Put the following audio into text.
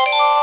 you